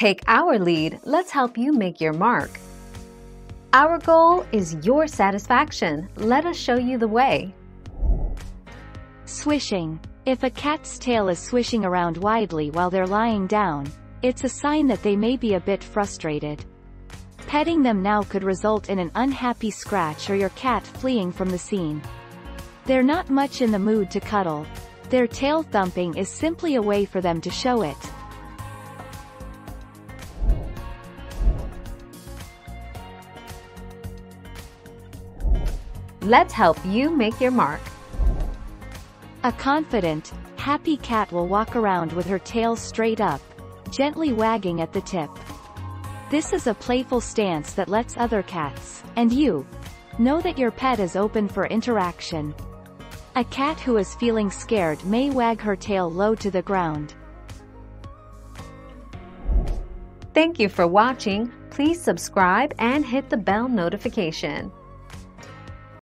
Take our lead, let's help you make your mark. Our goal is your satisfaction. Let us show you the way. Swishing. If a cat's tail is swishing around widely while they're lying down, it's a sign that they may be a bit frustrated. Petting them now could result in an unhappy scratch or your cat fleeing from the scene. They're not much in the mood to cuddle. Their tail thumping is simply a way for them to show it. Let's help you make your mark. A confident, happy cat will walk around with her tail straight up, gently wagging at the tip. This is a playful stance that lets other cats, and you, know that your pet is open for interaction. A cat who is feeling scared may wag her tail low to the ground. Thank you for watching. Please subscribe and hit the bell notification.